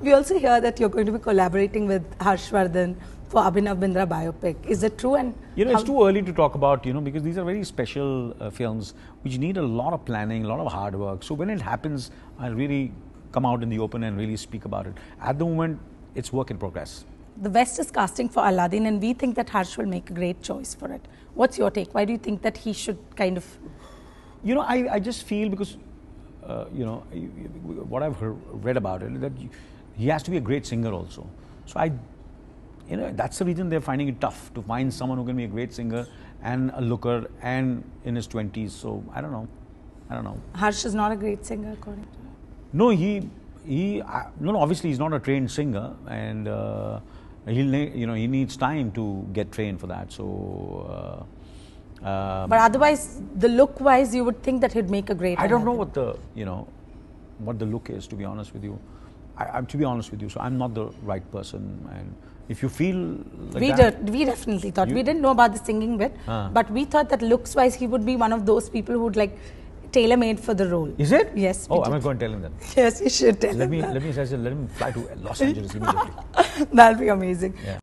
We also hear that you're going to be collaborating with Harshvardhan for Abhinav Bindra biopic. Is it true? And you know, it's too early to talk about, you know, because these are very special uh, films which need a lot of planning, a lot of hard work. So when it happens, I'll really come out in the open and really speak about it. At the moment, it's work in progress. the West is casting for Aladdin, and we think that Harsh will make a great choice for it. What's your take? Why do you think that he should kind of? You know, I, I just feel because, uh, you know, what I've heard, read about it, that you- he has to be a great singer also. So I, you know, that's the reason they're finding it tough to find someone who can be a great singer and a looker and in his 20s. So I don't know. I don't know. Harsh is not a great singer, according to you. No, he, he, uh, no, no, obviously he's not a trained singer and uh, he'll, you know, he needs time to get trained for that. So, uh, um, But otherwise, the look wise, you would think that he'd make a great. I don't know what the you know what the look is to be honest with you. I, I'm to be honest with you, so I'm not the right person. And if you feel like we that, did. We definitely thought. we didn't know about the singing bit, Ah. but we thought that looks wise, he would be one of those people who'd like tailor made for the role. is it? Yes, Oh, I'm going to tell him that. Yes, you should tell him. Let him me that. let me say, let him fly to Los Angeles immediately. That'll be amazing. Yeah.